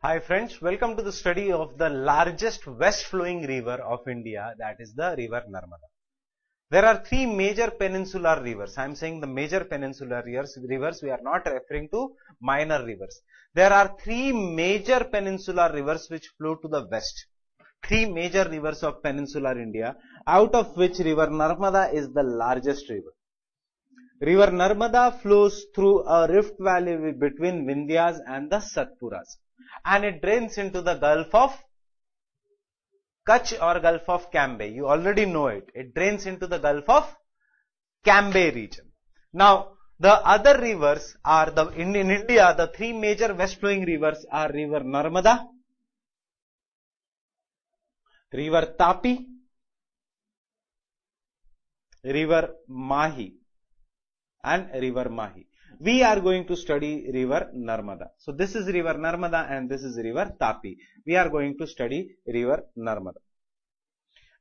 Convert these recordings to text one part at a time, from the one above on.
Hi friends, welcome to the study of the largest west flowing river of India that is the river Narmada. There are three major peninsular rivers. I am saying the major peninsular rivers, rivers we are not referring to minor rivers. There are three major peninsular rivers which flow to the west. Three major rivers of peninsular India out of which river Narmada is the largest river. River Narmada flows through a rift valley between Vindhyas and the Satpuras and it drains into the Gulf of Kutch or Gulf of Cambay. You already know it. It drains into the Gulf of Cambay region. Now, the other rivers are the in, in India, the three major west flowing rivers are River Narmada, River Tapi, River Mahi and River Mahi. We are going to study River Narmada. So this is River Narmada and this is River Tapi. We are going to study River Narmada.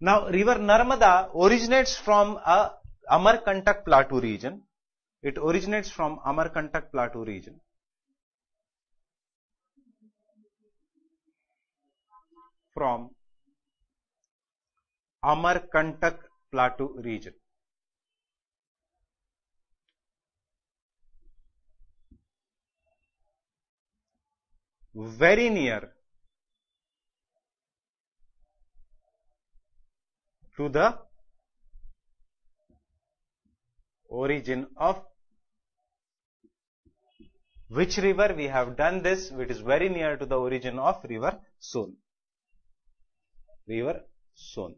Now River Narmada originates from a Amarkantak Plateau region. It originates from Amarkantak Plateau region. From Amarkantak Plateau region. Very near to the origin of which river we have done this it is very near to the origin of river Son river Son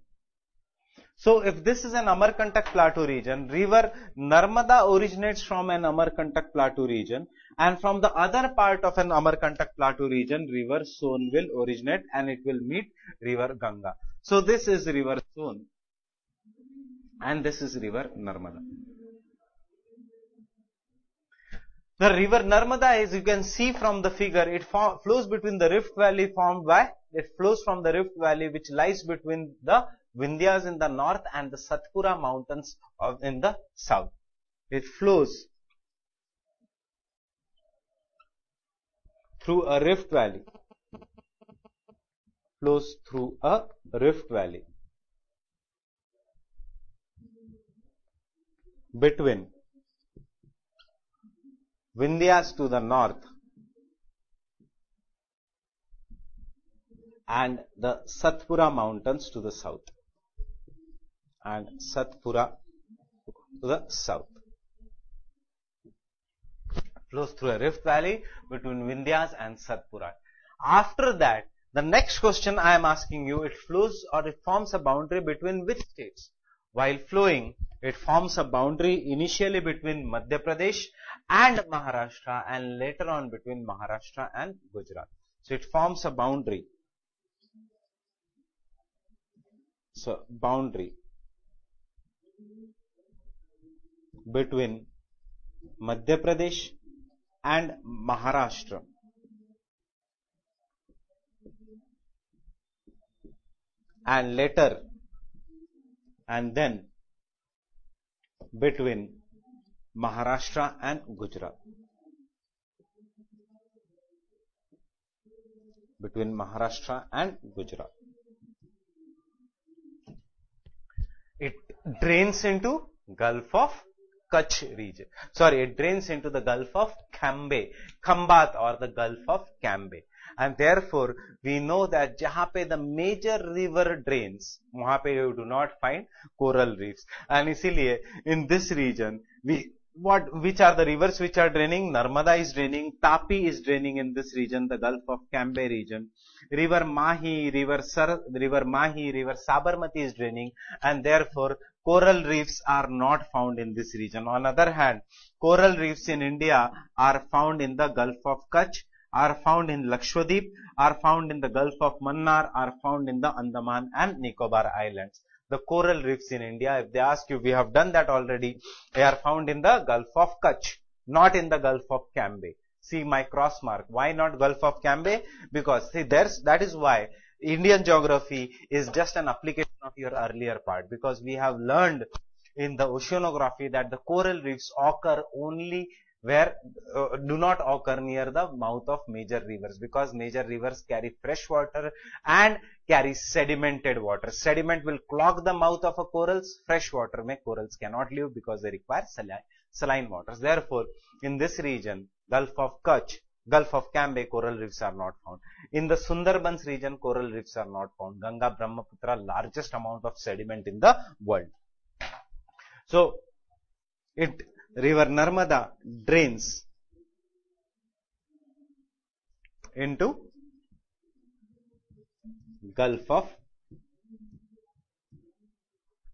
so if this is an Amarkantak plateau region, river Narmada originates from an Amarkantak plateau region and from the other part of an Amarkantak plateau region, river Son will originate and it will meet river Ganga. So this is river Son and this is river Narmada. The river Narmada as you can see from the figure, it flows between the rift valley formed by, it flows from the rift valley which lies between the Vindhyas in the north and the Satpura mountains of, in the south. It flows through a rift valley. Flows through a rift valley between Vindhyas to the north and the Satpura mountains to the south and Satpura to the south. Flows through a rift valley between Vindhyas and Satpura. After that, the next question I am asking you, it flows or it forms a boundary between which states? While flowing, it forms a boundary initially between Madhya Pradesh and Maharashtra and later on between Maharashtra and Gujarat. So it forms a boundary. So boundary between Madhya Pradesh and Maharashtra. And later and then between Maharashtra and Gujarat. Between Maharashtra and Gujarat. It drains into Gulf of Kutch region. Sorry, it drains into the Gulf of Cambay, Khambat or the Gulf of Cambay. And therefore, we know that jahan pe the major river drains, wahan you do not find coral reefs. And isliye, in this region, we what which are the rivers which are draining narmada is draining tapi is draining in this region the gulf of cambay region river mahi river Sar, river mahi river sabarmati is draining and therefore coral reefs are not found in this region on other hand coral reefs in india are found in the gulf of kutch are found in lakshadweep are found in the gulf of mannar are found in the andaman and nicobar islands the coral reefs in India. If they ask you, we have done that already. They are found in the Gulf of Kutch, not in the Gulf of Cambay. See my cross mark. Why not Gulf of Cambay? Because see, there's, that is why Indian geography is just an application of your earlier part because we have learned in the oceanography that the coral reefs occur only where uh, do not occur near the mouth of major rivers because major rivers carry fresh water and carry sedimented water. Sediment will clog the mouth of a corals. Fresh water may corals cannot live because they require saline, saline waters. Therefore, in this region, Gulf of Kutch, Gulf of Cambay, coral reefs are not found. In the Sundarbans region, coral reefs are not found. Ganga, Brahmaputra, largest amount of sediment in the world. So, it river Narmada drains into Gulf of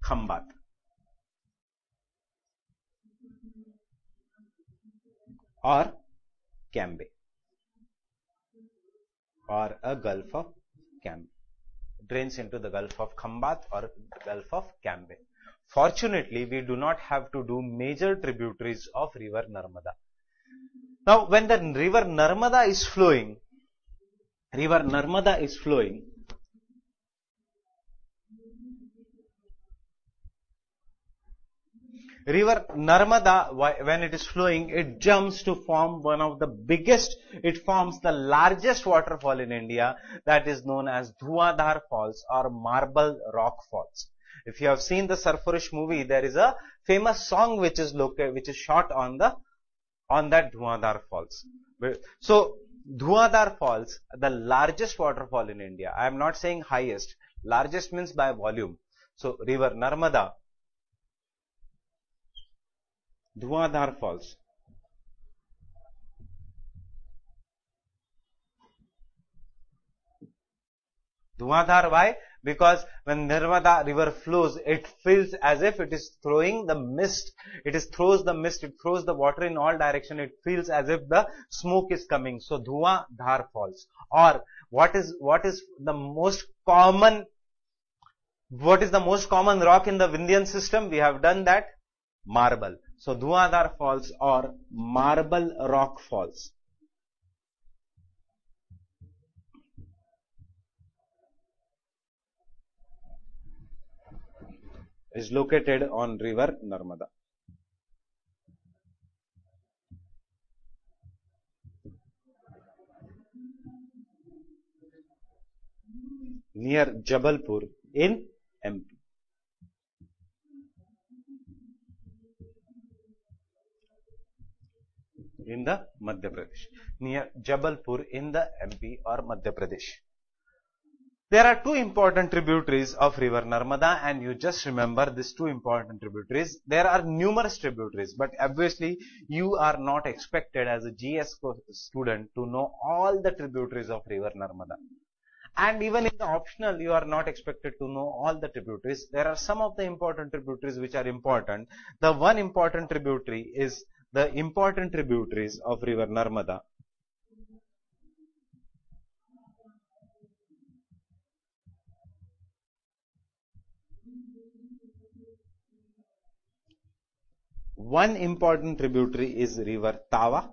Khambat. or Cambay or a Gulf of Cambay drains into the Gulf of Khambat or Gulf of Cambay. Fortunately, we do not have to do major tributaries of river Narmada. Now, when the river Narmada is flowing, river Narmada is flowing, river Narmada, when it is flowing, it jumps to form one of the biggest, it forms the largest waterfall in India that is known as Dhuadhar Falls or Marble Rock Falls. If you have seen the Sarfarosh movie, there is a famous song which is located, which is shot on the, on that Dhuadhar Falls. So, Dhuadhar Falls, the largest waterfall in India. I am not saying highest. Largest means by volume. So, river Narmada, Dhuadhar Falls. Dhuadhar, why? Because when Narmada river flows, it feels as if it is throwing the mist. It is throws the mist, it throws the water in all direction. It feels as if the smoke is coming. So Dhuadhar Falls. Or what is, what is the most common, what is the most common rock in the Vindhyan system? We have done that. Marble. So Dhuadhar Falls or Marble Rock Falls. is located on river Narmada. Near Jabalpur in MP. In the Madhya Pradesh. Near Jabalpur in the MP or Madhya Pradesh. There are two important tributaries of river Narmada and you just remember these two important tributaries. There are numerous tributaries but obviously you are not expected as a GS student to know all the tributaries of river Narmada. And even in the optional you are not expected to know all the tributaries. There are some of the important tributaries which are important. The one important tributary is the important tributaries of river Narmada One important tributary is river Tawa.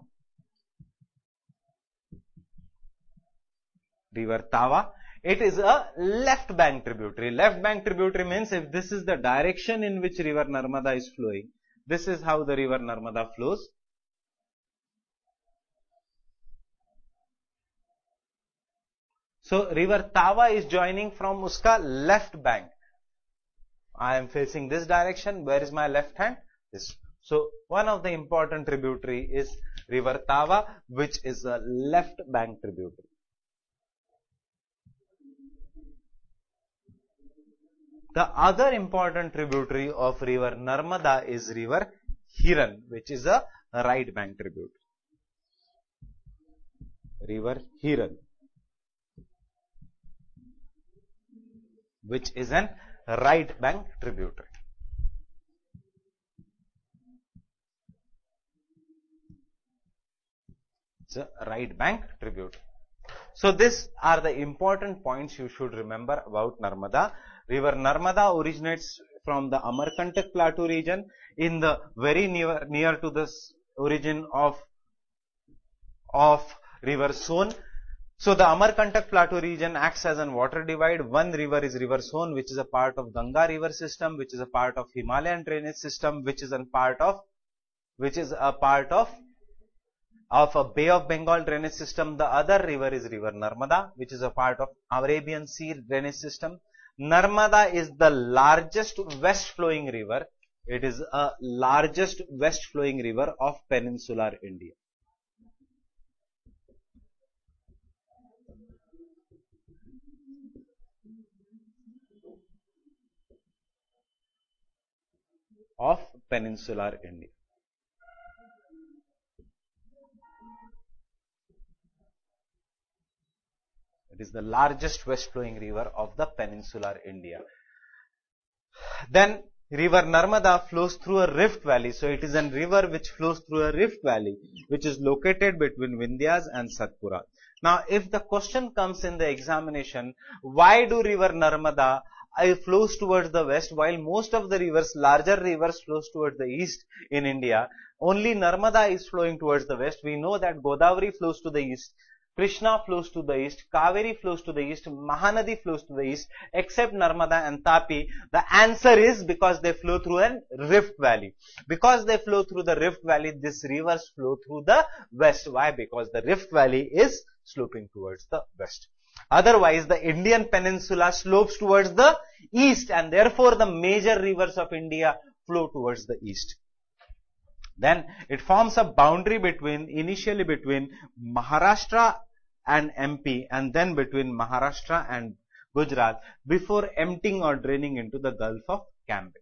River Tawa. It is a left bank tributary. Left bank tributary means if this is the direction in which river Narmada is flowing, this is how the river Narmada flows. So river Tawa is joining from uska left bank. I am facing this direction. Where is my left hand? This so one of the important tributary is river Tawa which is a left bank tributary. The other important tributary of river Narmada is river Hiran which is a right bank tributary. River Hiran which is an right bank tributary. It's a right bank tribute. So these are the important points you should remember about Narmada. River Narmada originates from the Amarkantak Plateau region in the very near, near to this origin of, of river Son. So the Amarkantak Plateau region acts as a water divide. One river is river Son which is a part of Ganga river system which is a part of Himalayan drainage system which is a part of which is a part of of a Bay of Bengal drainage system. The other river is river Narmada, which is a part of Arabian Sea drainage system. Narmada is the largest west flowing river. It is a largest west flowing river of peninsular India. of peninsular India. Is the largest west flowing river of the peninsular India. Then river Narmada flows through a rift valley. So it is a river which flows through a rift valley which is located between Vindhyas and Satpura. Now if the question comes in the examination, why do river Narmada uh, flows towards the west while most of the rivers, larger rivers flows towards the east in India. Only Narmada is flowing towards the west. We know that Godavari flows to the east. Krishna flows to the east, Kaveri flows to the east, Mahanadi flows to the east, except Narmada and Tapi. The answer is because they flow through a rift valley. Because they flow through the rift valley, these rivers flow through the west. Why? Because the rift valley is sloping towards the west. Otherwise, the Indian peninsula slopes towards the east and therefore the major rivers of India flow towards the east. Then it forms a boundary between, initially between Maharashtra and MP and then between Maharashtra and Gujarat before emptying or draining into the Gulf of Cambay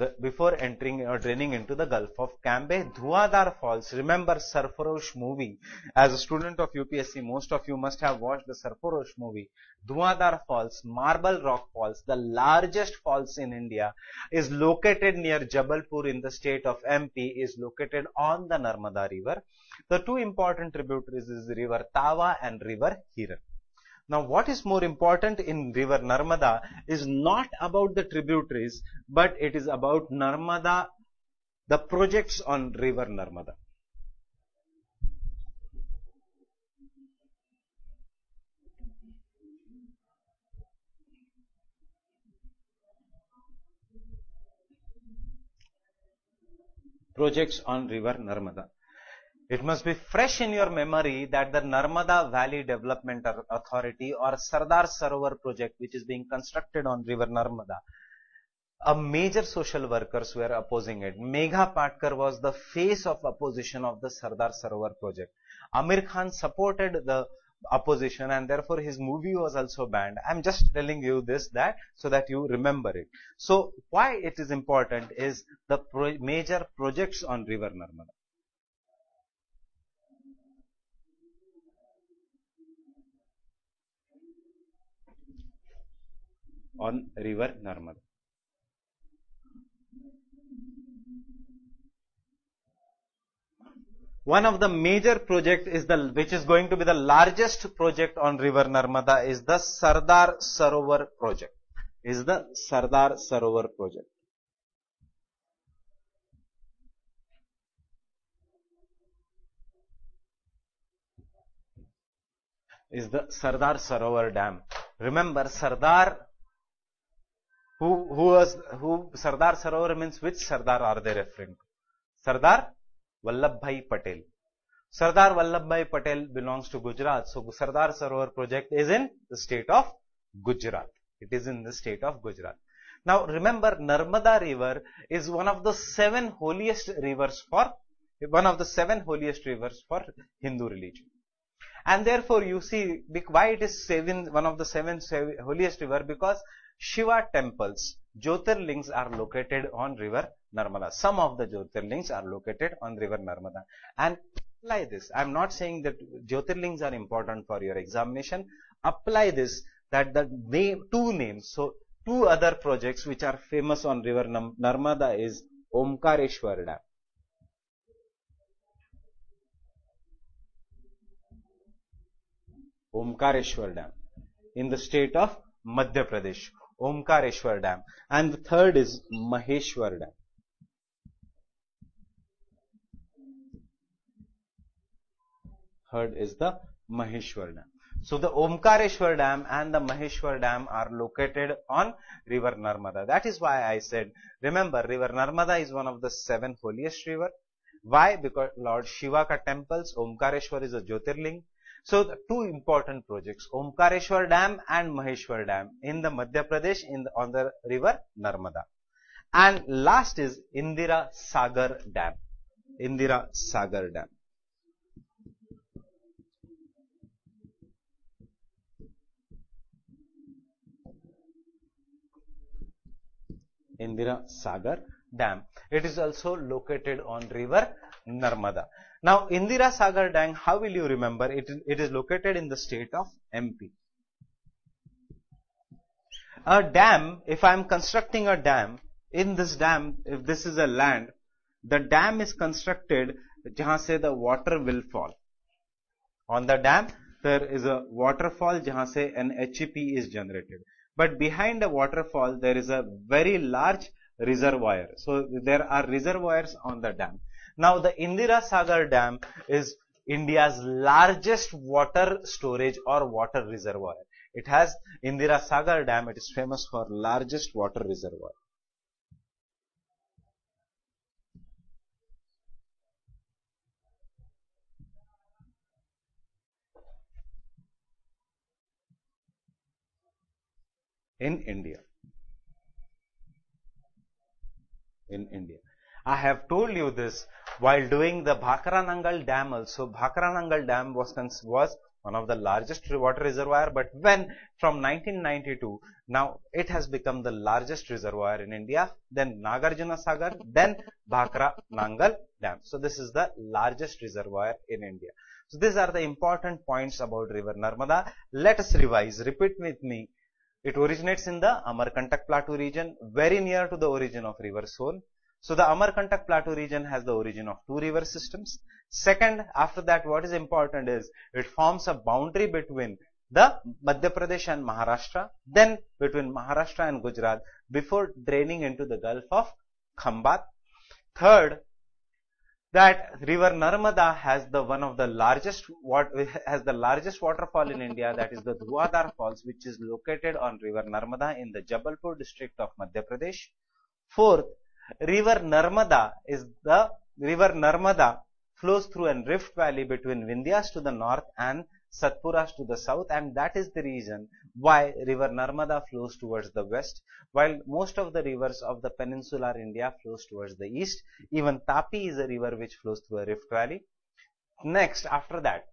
the, before entering or draining into the Gulf of Cambay. Dhuadhar Falls. Remember Sarfarosh movie. As a student of UPSC, most of you must have watched the Sarfarosh movie. Dhuadhar Falls, Marble Rock Falls, the largest falls in India, is located near Jabalpur in the state of MP, is located on the Narmada River. The two important tributaries is River Tawa and River Hiran. Now, what is more important in river Narmada is not about the tributaries, but it is about Narmada, the projects on river Narmada. Projects on river Narmada. It must be fresh in your memory that the Narmada Valley Development Authority or Sardar Sarovar project which is being constructed on river Narmada, a major social workers were opposing it. Medha Patkar was the face of opposition of the Sardar Sarovar project. Aamir Khan supported the opposition and therefore his movie was also banned. I'm just telling you this that so that you remember it. So why it is important is the pro major projects on river Narmada. On river Narmada. One of the major project is the which is going to be the largest project on river Narmada is the Sardar Sarovar project. Is the Sardar Sarovar project. Is the Sardar Sarovar Dam. Remember Sardar who who was who Sardar Sarovar means which Sardar are they referring to? Sardar Vallabhbhai Patel. Sardar Vallabhbhai Patel belongs to Gujarat. So Sardar Sarovar project is in the state of Gujarat. It is in the state of Gujarat. Now remember Narmada river is one of the seven holiest rivers for one of the seven holiest rivers for Hindu religion. And therefore you see why it is seven, one of the seven holiest river because Shiva temples, Jyotirlings are located on river Narmada. Some of the Jyotirlings are located on river Narmada. And apply this. I am not saying that Jyotirlings are important for your examination. Apply this that the name, two names. So two other projects which are famous on river Narmada is Omkareshwar Dam. Omkareshwar Dam in the state of Madhya Pradesh. Omkareshwar Dam. And the third is Maheshwar Dam. Third is the Maheshwar Dam. So the Omkareshwar Dam and the Maheshwar Dam are located on river Narmada. That is why I said, remember river Narmada is one of the seven holiest river. Why? Because Lord Shiva ka temples, Omkareshwar is a Jyotirling. So the two important projects, Omkareshwar Dam and Maheshwar Dam in the Madhya Pradesh in the, on the river Narmada. And last is Indira Sagar Dam. Indira Sagar Dam. Indira Sagar Dam. It is also located on river Narmada. Now, Indira Sagar Dam, how will you remember? It, it is located in the state of MP. A dam, if I am constructing a dam, in this dam, if this is a land, the dam is constructed jahan se the water will fall. On the dam, there is a waterfall jahan se an HEP is generated. But behind the waterfall, there is a very large reservoir. So there are reservoirs on the dam. Now the Indira Sagar Dam is India's largest water storage or water reservoir. It has Indira Sagar Dam. It is famous for largest water reservoir. in India. In India. I have told you this while doing the Bhakranangal Dam also. Bhakranangal Dam was, was one of the largest water reservoir but when from 1992 now it has become the largest reservoir in India then Nagarjuna Sagar then Bhakra Nangal Dam. So this is the largest reservoir in India. So these are the important points about river Narmada. Let us revise. Repeat with me. It originates in the Amarkantak Plateau region, very near to the origin of river Son. So the Amarkantak Plateau region has the origin of two river systems. Second, after that, what is important is it forms a boundary between the Madhya Pradesh and Maharashtra, then between Maharashtra and Gujarat before draining into the Gulf of Khambat. Third, that river Narmada has the one of the largest what has the largest waterfall in India that is the Dhuadhar Falls which is located on river Narmada in the Jabalpur district of Madhya Pradesh. Fourth, river Narmada is the river Narmada flows through a rift valley between Vindhyas to the north and Satpuras to the south and that is the reason why river Narmada flows towards the west while most of the rivers of the peninsular India flows towards the east. Even Tapi is a river which flows through a rift valley. Next after that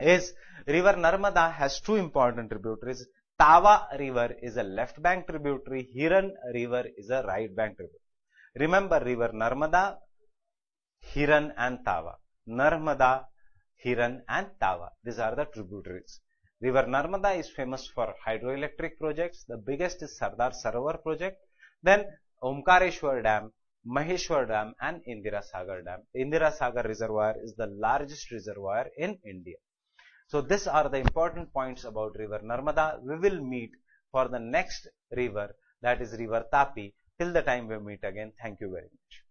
is river Narmada has two important tributaries. Tawa river is a left bank tributary, Hiran river is a right bank tributary. Remember river Narmada, Hiran and Tava. Narmada, Hiran and Tava. These are the tributaries. River Narmada is famous for hydroelectric projects. The biggest is Sardar Sarovar project. Then Omkareshwar Dam, Maheshwar Dam and Indira Sagar Dam. Indira Sagar Reservoir is the largest reservoir in India. So these are the important points about river Narmada. We will meet for the next river that is river Tapi. Till the time we meet again. Thank you very much.